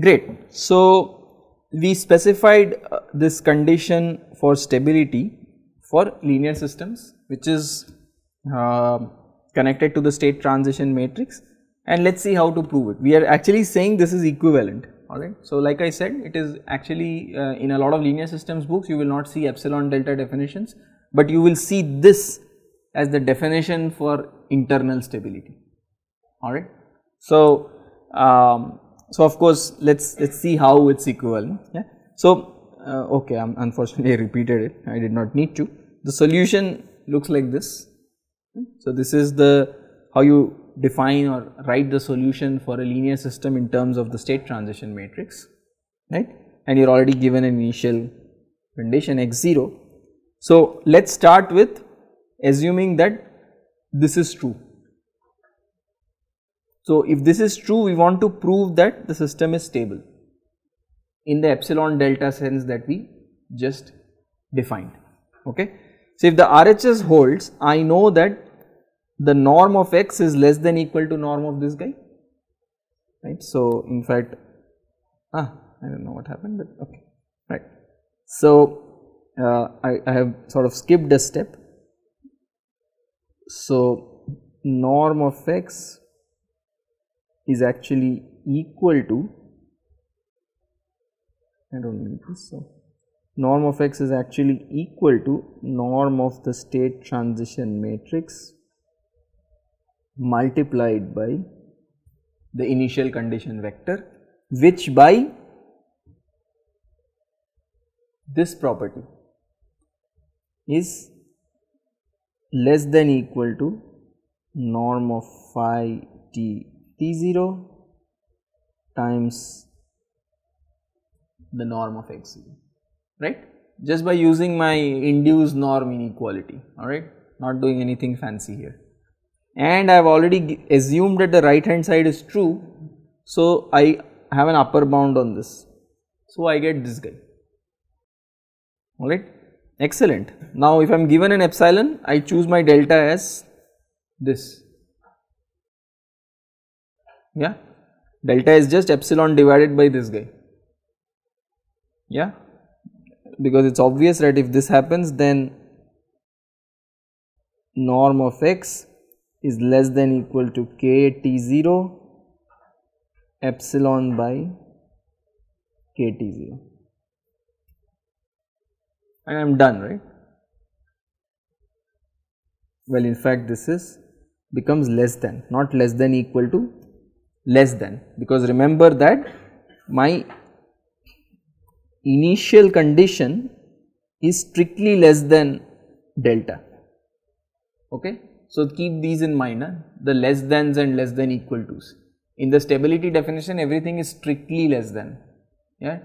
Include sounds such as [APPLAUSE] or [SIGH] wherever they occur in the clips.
Great. So, we specified uh, this condition for stability for linear systems which is uh, connected to the state transition matrix and let us see how to prove it. We are actually saying this is equivalent alright. So, like I said it is actually uh, in a lot of linear systems books you will not see epsilon delta definitions, but you will see this as the definition for internal stability alright. So, um, so of course let's let's see how it's equivalent yeah. So, uh, okay I am unfortunately [LAUGHS] I repeated it I did not need to. The solution looks like this. So, this is the how you define or write the solution for a linear system in terms of the state transition matrix right and you are already given an initial condition x0. So, let us start with assuming that this is true so, if this is true we want to prove that the system is stable in the epsilon delta sense that we just defined okay. So, if the RHS holds I know that the norm of x is less than equal to norm of this guy right. So, in fact ah I do not know what happened but okay right. So, uh, I, I have sort of skipped a step. So, norm of x is actually equal to I do not need this. So, norm of x is actually equal to norm of the state transition matrix multiplied by the initial condition vector which by this property is less than equal to norm of phi t T0 times the norm of x0 right? Just by using my induced norm inequality alright not doing anything fancy here and I have already assumed that the right hand side is true. So I have an upper bound on this. So I get this guy. Alright? Excellent. Now if I am given an epsilon I choose my delta as this. Yeah? Delta is just epsilon divided by this guy. Yeah? Because it is obvious that if this happens then norm of x is less than equal to k t 0 epsilon by k t 0 and I am done right. Well in fact this is becomes less than not less than equal to less than because remember that my initial condition is strictly less than delta okay. So, keep these in mind huh? the less thans and less than equal to's. In the stability definition everything is strictly less than yeah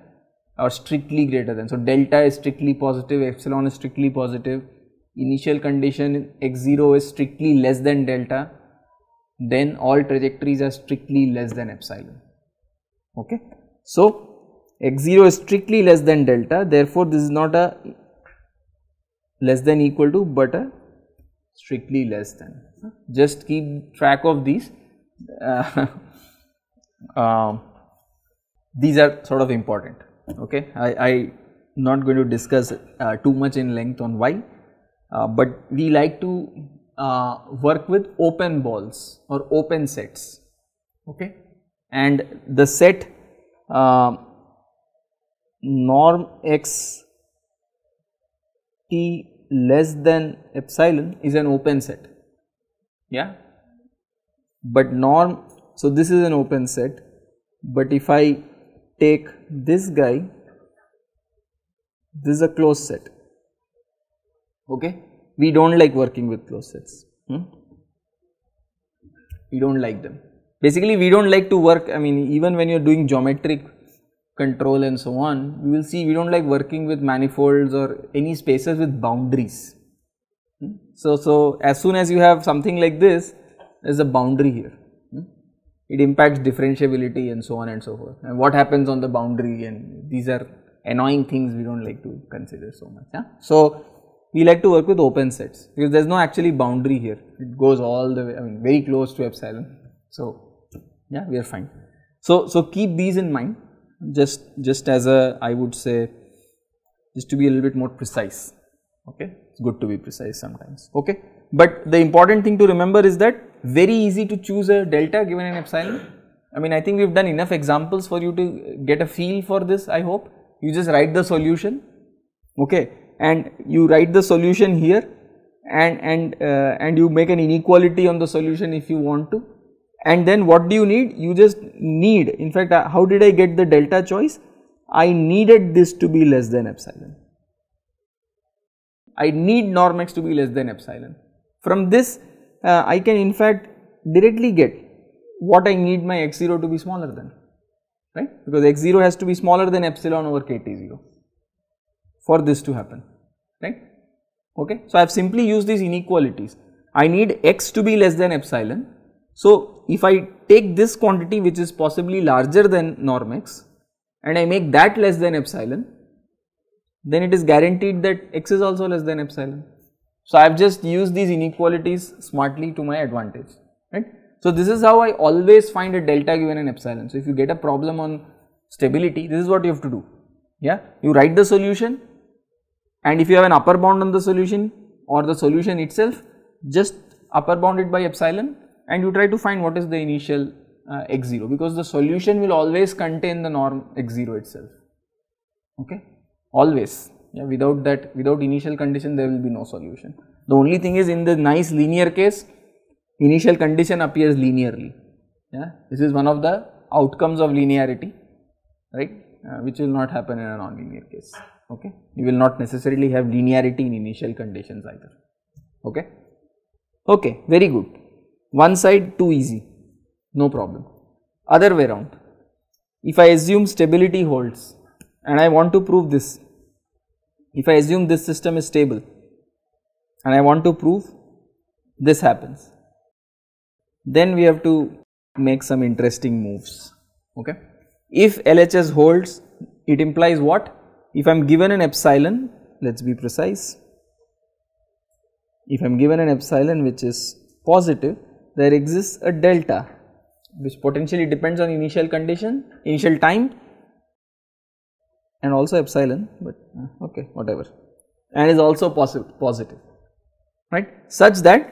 or strictly greater than. So, delta is strictly positive, epsilon is strictly positive, initial condition x0 is strictly less than delta then all trajectories are strictly less than epsilon. Okay. So, x0 is strictly less than delta therefore, this is not a less than equal to, but a strictly less than. Just keep track of these. Uh, uh, [LAUGHS] these are sort of important. Okay, I, I not going to discuss uh, too much in length on why, uh, but we like to uh, work with open balls or open sets okay and the set uh, norm x t less than epsilon is an open set yeah but norm so this is an open set but if I take this guy this is a closed set okay we do not like working with closed sets. Hmm? We do not like them. Basically, we do not like to work, I mean, even when you are doing geometric control and so on, you will see we do not like working with manifolds or any spaces with boundaries. Hmm? So, so as soon as you have something like this, there is a boundary here. Hmm? it impacts differentiability and so on and so forth and what happens on the boundary and these are annoying things we do not like to consider so much. Yeah? So, we like to work with open sets because there is no actually boundary here it goes all the way I mean very close to epsilon. So, yeah we are fine. So, so keep these in mind just just as a I would say just to be a little bit more precise okay? It's good to be precise sometimes okay? But the important thing to remember is that very easy to choose a delta given an epsilon. I mean I think we have done enough examples for you to get a feel for this I hope. You just write the solution okay? And you write the solution here and and uh, and you make an inequality on the solution if you want to and then what do you need? You just need. In fact uh, how did I get the delta choice? I needed this to be less than epsilon. I need norm x to be less than epsilon. From this uh, I can in fact directly get what I need my x0 to be smaller than right? Because x0 has to be smaller than epsilon over kt0 for this to happen right? Okay. So, I have simply used these inequalities. I need x to be less than epsilon. So, if I take this quantity which is possibly larger than norm x and I make that less than epsilon then it is guaranteed that x is also less than epsilon. So, I have just used these inequalities smartly to my advantage right. So, this is how I always find a delta given an epsilon. So, if you get a problem on stability this is what you have to do yeah you write the solution and if you have an upper bound on the solution or the solution itself just upper bound it by epsilon and you try to find what is the initial uh, x0 because the solution will always contain the norm x0 itself. Okay? Always. Yeah, without that without initial condition there will be no solution. The only thing is in the nice linear case initial condition appears linearly. Yeah? This is one of the outcomes of linearity right? Uh, which will not happen in a non-linear case. Okay? You will not necessarily have linearity in initial conditions either. Okay? Okay very good one side too easy no problem other way around if I assume stability holds and I want to prove this if I assume this system is stable and I want to prove this happens, then we have to make some interesting moves. Okay. If LHS holds, it implies what? If I am given an epsilon, let us be precise. If I am given an epsilon which is positive, there exists a delta which potentially depends on initial condition, initial time and also epsilon but uh, okay whatever. And is also possible positive right? Such that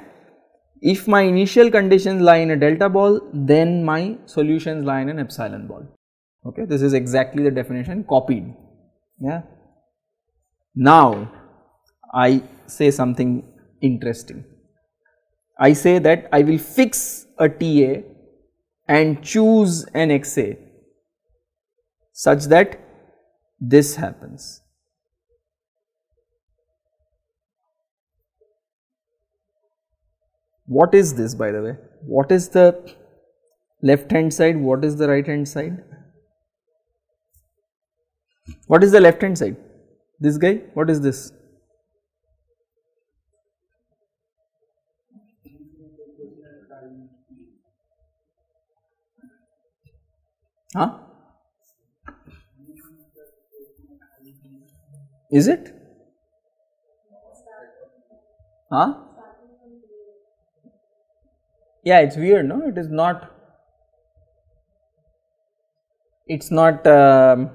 if my initial conditions lie in a delta ball then my solutions lie in an epsilon ball. Okay this is exactly the definition copied. Yeah. Now i say something interesting i say that i will fix a ta and choose an xa such that this happens. What is this by the way? What is the left hand side? What is the right hand side? What is the left hand side? This guy? What is this? Huh? Is it? Huh? Yeah, it's weird, no? It is not. It's not. Um,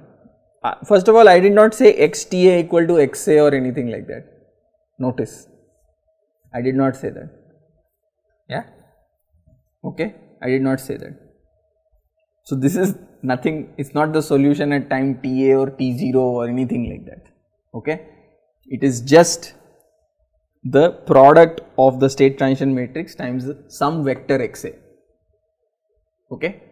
uh, first of all, I did not say xta equal to xa or anything like that. Notice, I did not say that. Yeah. Okay, I did not say that. So this is nothing. It's not the solution at time ta or t0 or anything like that okay. It is just the product of the state transition matrix times some vector xa, okay.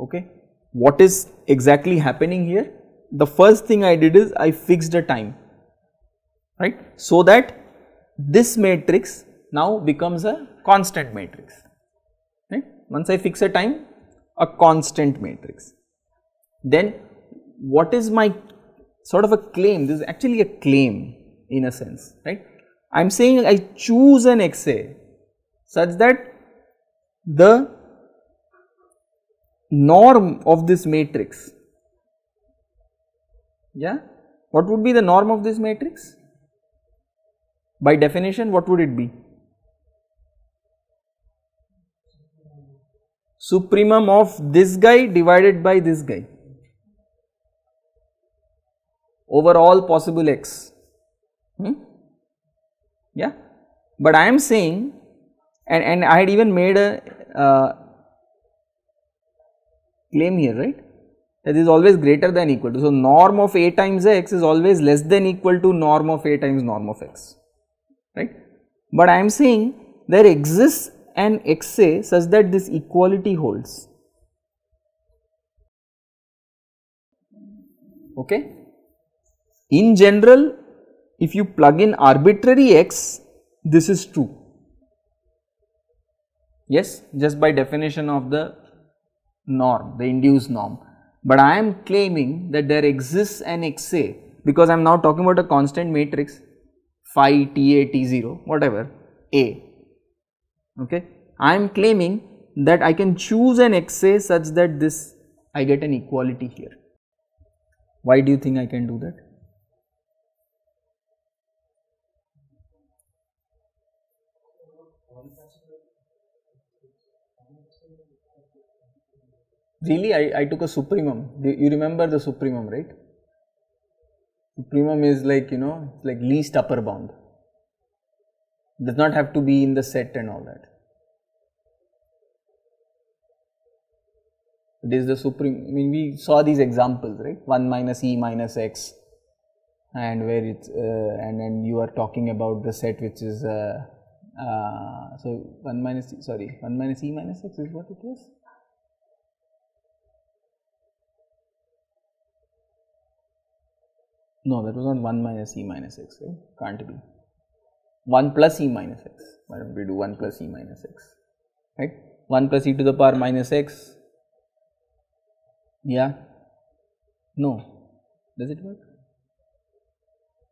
okay. What is exactly happening here? The first thing I did is I fixed a time, right, so that this matrix now becomes a constant matrix, right. Once I fix a time, a constant matrix. Then what is my sort of a claim, this is actually a claim in a sense, right. I am saying I choose an XA such that the norm of this matrix. Yeah, what would be the norm of this matrix? By definition, what would it be? Supremum of this guy divided by this guy over all possible x. Hmm? Yeah, but I am saying, and, and I had even made a uh, claim here, right? That is always greater than equal to. So, norm of a times x is always less than equal to norm of a times norm of x, right? But I am saying there exists an xa such that this equality holds. Okay. In general, if you plug in arbitrary x, this is true. Yes, just by definition of the norm, the induced norm. But I am claiming that there exists an xa because I am now talking about a constant matrix phi ta t0 whatever a okay. I am claiming that I can choose an xa such that this I get an equality here. Why do you think I can do that? Really, I, I took a supremum. You remember the supremum, right? Supremum is like, you know, like least upper bound. Does not have to be in the set and all that. It is the supreme, I mean, we saw these examples, right? 1 minus e minus x, and where it's, uh, and then you are talking about the set which is, uh, uh, so 1 minus, sorry, 1 minus e minus x is what it is? No, that was not 1 minus e minus x, right? Can't be. 1 plus e minus x. Why don't we do 1 plus e minus x, right? 1 plus e to the power minus x. Yeah. No. Does it work?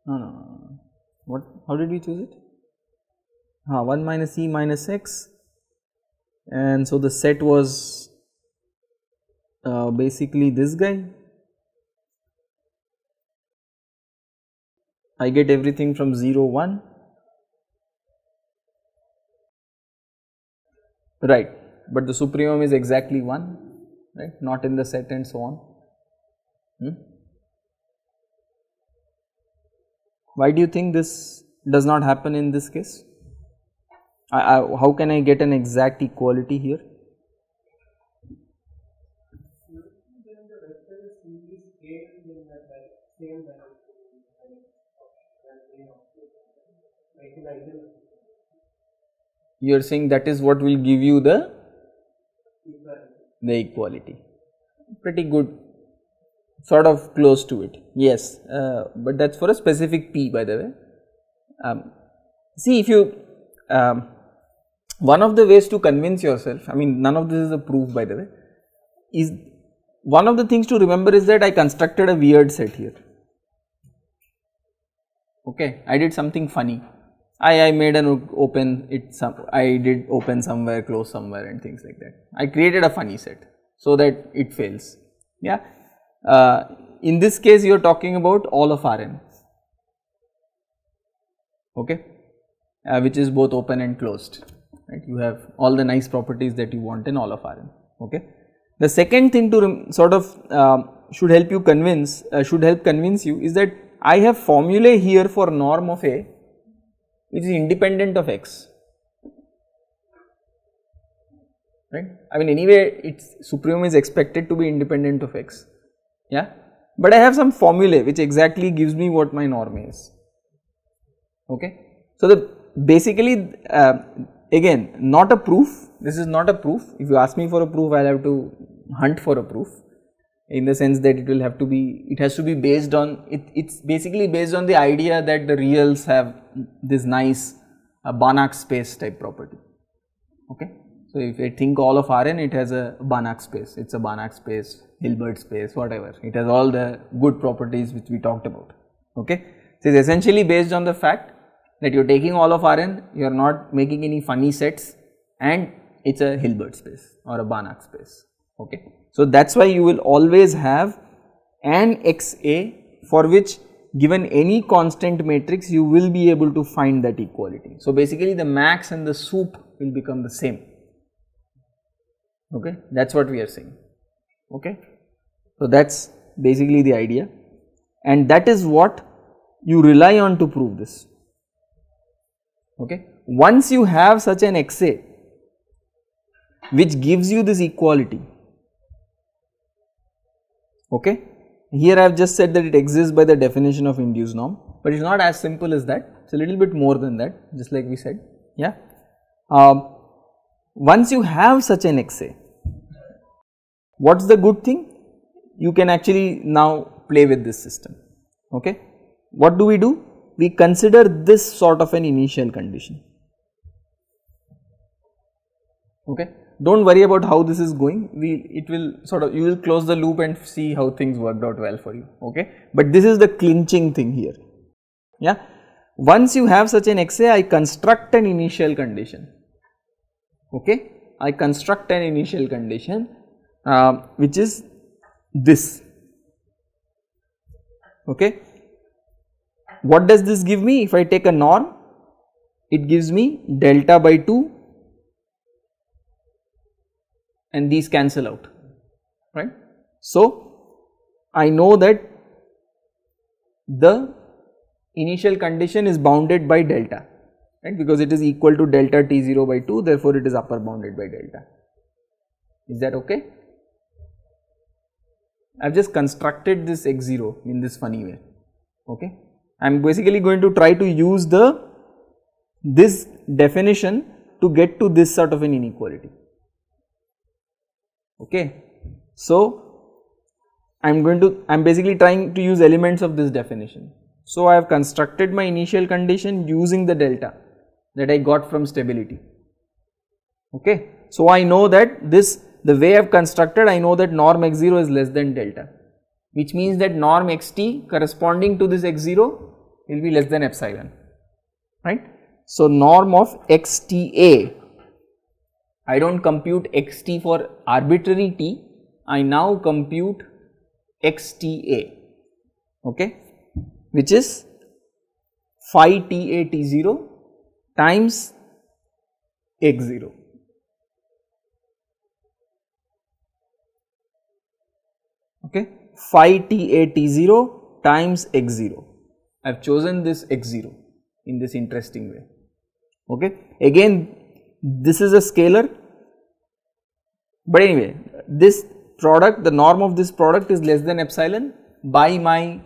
No, no, no. What? How did we choose it? Ah, 1 minus e minus x. And so the set was uh, basically this guy I get everything from 0 1 right. But the supremum is exactly 1 right? Not in the set and so on. Hmm? why do you think this does not happen in this case? I, I, how can I get an exact equality here you are saying that is what will give you the the equality. Pretty good. Sort of close to it. Yes. Uh, but that is for a specific p by the way. Um, see if you um, one of the ways to convince yourself I mean none of this is a proof by the way is one of the things to remember is that I constructed a weird set here. Okay? I did something funny I, I made an open it some I did open somewhere close somewhere and things like that. I created a funny set so that it fails yeah. Uh, in this case you are talking about all of Rn okay uh, which is both open and closed right you have all the nice properties that you want in all of Rn okay. The second thing to sort of uh, should help you convince uh, should help convince you is that I have formulae here for norm of A which is independent of x. Right. I mean anyway its supremum is expected to be independent of x. Yeah, but I have some formulae which exactly gives me what my norm is. Okay. So the basically uh, again not a proof. This is not a proof. If you ask me for a proof I will have to hunt for a proof in the sense that it will have to be it has to be based on it it's basically based on the idea that the reals have this nice uh, Banach space type property. Okay? So if I think all of Rn it has a Banach space. It's a Banach space Hilbert space whatever. It has all the good properties which we talked about. Okay? So it's essentially based on the fact that you're taking all of Rn you're not making any funny sets and it's a Hilbert space or a Banach space okay. So, that is why you will always have an xa for which given any constant matrix you will be able to find that equality. So, basically the max and the sup will become the same okay that is what we are saying okay. So, that is basically the idea and that is what you rely on to prove this okay. Once you have such an xa which gives you this equality okay here I have just said that it exists by the definition of induced norm, but it is not as simple as that, it is a little bit more than that just like we said, yeah. Um, once you have such an XA, what is the good thing? You can actually now play with this system, okay. What do we do? We consider this sort of an initial condition, okay do not worry about how this is going. We it will sort of you will close the loop and see how things worked out well for you. Okay? But this is the clinching thing here. Yeah? Once you have such an xa i construct an initial condition. Okay? I construct an initial condition uh, which is this. Okay? What does this give me? If i take a norm it gives me delta by 2 and these cancel out right. So, I know that the initial condition is bounded by delta right because it is equal to delta t0 by 2 therefore, it is upper bounded by delta is that okay. I have just constructed this x0 in this funny way okay. I am basically going to try to use the this definition to get to this sort of an inequality okay. So, I am going to I am basically trying to use elements of this definition. So, I have constructed my initial condition using the delta that I got from stability okay. So, I know that this the way I have constructed I know that norm x0 is less than delta which means that norm xt corresponding to this x0 will be less than epsilon right. So, norm of xta I do not compute xt for arbitrary t, I now compute xta okay, which is phi ta t0 times x0. Okay, phi ta t0 times x0. I have chosen this x0 in this interesting way. Okay, again this is a scalar but anyway, this product, the norm of this product is less than epsilon by my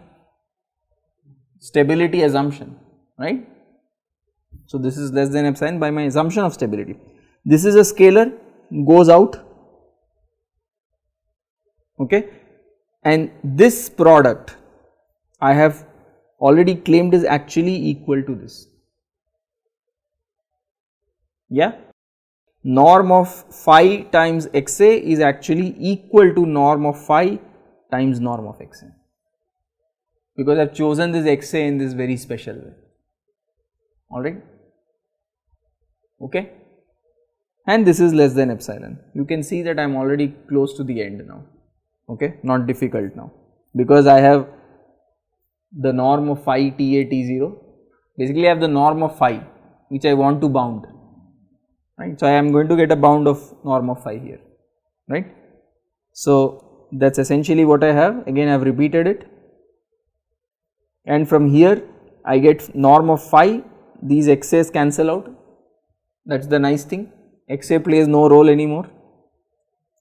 stability assumption, right. So, this is less than epsilon by my assumption of stability. This is a scalar goes out okay and this product I have already claimed is actually equal to this yeah norm of phi times xa is actually equal to norm of phi times norm of xa because I have chosen this xa in this very special way. Alright? Okay? And this is less than epsilon. You can see that I am already close to the end now. Okay? Not difficult now. Because I have the norm of phi ta t0 basically I have the norm of phi which I want to bound right. So, I am going to get a bound of norm of phi here. Right. So, that is essentially what I have. Again I have repeated it. And from here I get norm of phi these xa's cancel out. That is the nice thing. Xa plays no role anymore.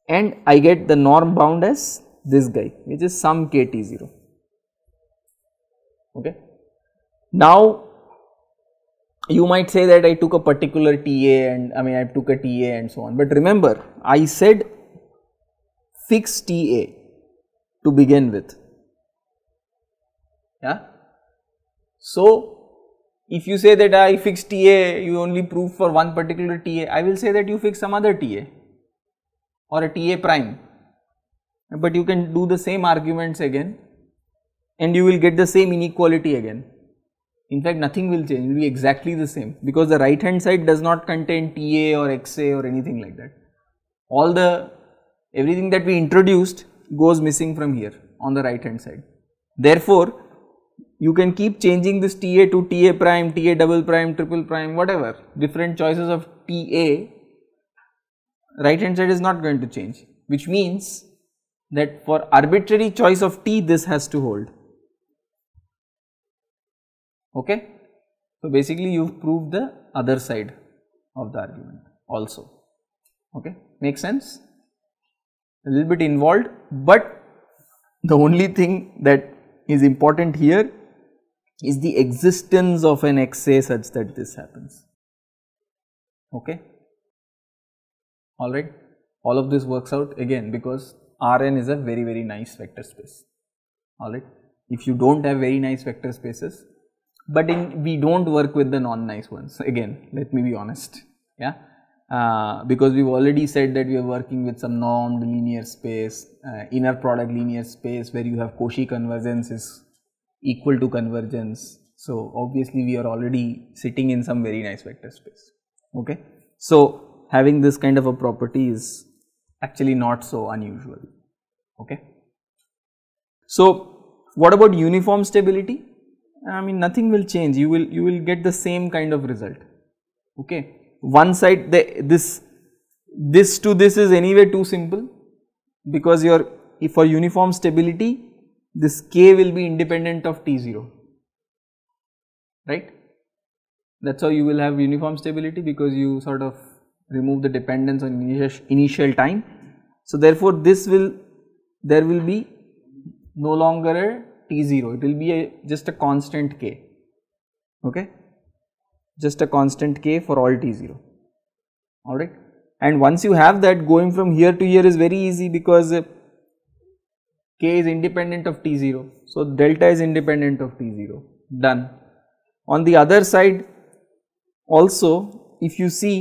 And I get the norm bound as this guy which is some kt0 okay. Now you might say that I took a particular TA and I mean I took a TA and so on, but remember I said fixed TA to begin with. Yeah. So, if you say that I fixed TA, you only prove for one particular TA, I will say that you fix some other TA or a TA prime, but you can do the same arguments again and you will get the same inequality again. In fact, nothing will change, it will be exactly the same because the right hand side does not contain TA or XA or anything like that. All the everything that we introduced goes missing from here on the right hand side. Therefore, you can keep changing this TA to TA prime, TA double prime, triple prime, whatever, different choices of TA, right hand side is not going to change, which means that for arbitrary choice of t this has to hold. Okay? So, basically you have proved the other side of the argument also. Okay? Make sense? A little bit involved, but the only thing that is important here is the existence of an XA such that this happens. Okay? Alright? All of this works out again because Rn is a very very nice vector space. Alright? If you do not have very nice vector spaces, but in we do not work with the non nice ones again let me be honest yeah uh, because we have already said that we are working with some normed linear space uh, inner product linear space where you have Cauchy convergence is equal to convergence. So, obviously we are already sitting in some very nice vector space. Okay. So, having this kind of a property is actually not so unusual. Okay. So, what about uniform stability? I mean nothing will change. You will you will get the same kind of result. Okay? One side this this to this is anyway too simple because your for uniform stability this k will be independent of t0 right? That is how you will have uniform stability because you sort of remove the dependence on initial, initial time. So, therefore, this will there will be no longer a t0 it will be a just a constant k. Okay? Just a constant k for all t0 alright? And once you have that going from here to here is very easy because uh, k is independent of t0 so delta is independent of t0 done. On the other side also if you see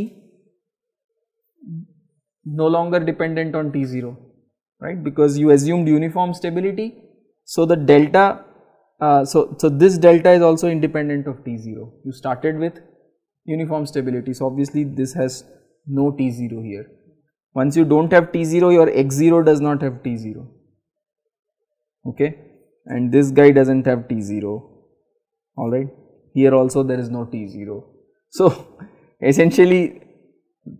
no longer dependent on t0 right? Because you assumed uniform stability so, the delta, uh, so, so this delta is also independent of T0. You started with uniform stability. So, obviously this has no T0 here. Once you do not have T0, your X0 does not have T0, okay, and this guy does not have T0, alright. Here also there is no T0. So, [LAUGHS] essentially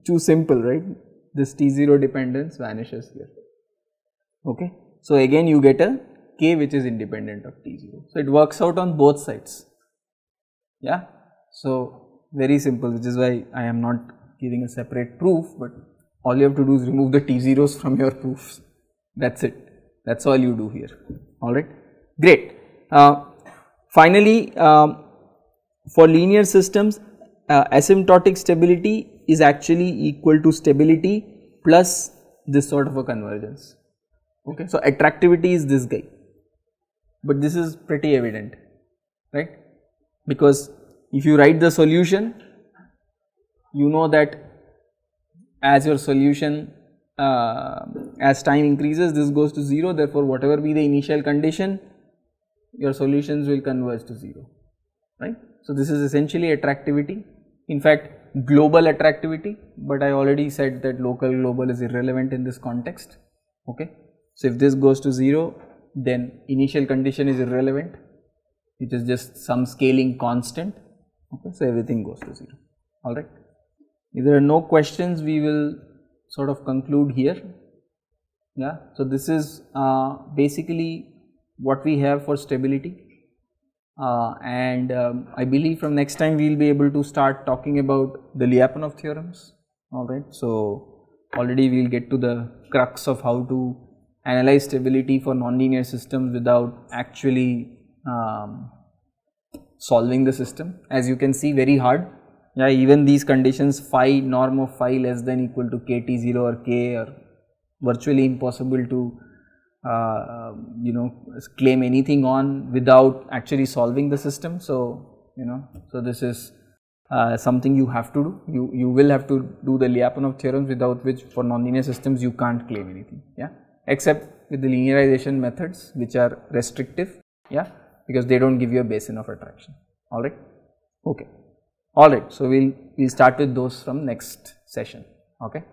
too simple, right? This T0 dependence vanishes here, okay. So, again you get a k which is independent of T0. So, it works out on both sides. Yeah. So, very simple which is why I am not giving a separate proof, but all you have to do is remove the T0s from your proofs. That is it. That is all you do here. Alright. Great. Uh, finally, um, for linear systems, uh, asymptotic stability is actually equal to stability plus this sort of a convergence. Okay. So, attractivity is this guy but this is pretty evident right because if you write the solution you know that as your solution uh, as time increases this goes to 0 therefore whatever be the initial condition your solutions will converge to 0 right. So, this is essentially attractivity in fact global attractivity, but I already said that local global is irrelevant in this context okay. So, if this goes to 0 then initial condition is irrelevant. It is just some scaling constant. Okay so everything goes to 0 all right? If there are no questions we will sort of conclude here. Yeah? So this is uh, basically what we have for stability. Uh, and um, I believe from next time we will be able to start talking about the Lyapunov theorems. Alright. So, already we will get to the crux of how to analyze stability for nonlinear systems without actually um, solving the system. As you can see very hard, yeah even these conditions phi norm of phi less than equal to kt0 or k are virtually impossible to uh, you know claim anything on without actually solving the system. So, you know so this is uh, something you have to do you you will have to do the Lyapunov theorems without which for nonlinear systems you can't claim anything yeah except with the linearization methods which are restrictive yeah because they do not give you a basin of attraction. Alright okay. Alright so we will we'll start with those from next session. Okay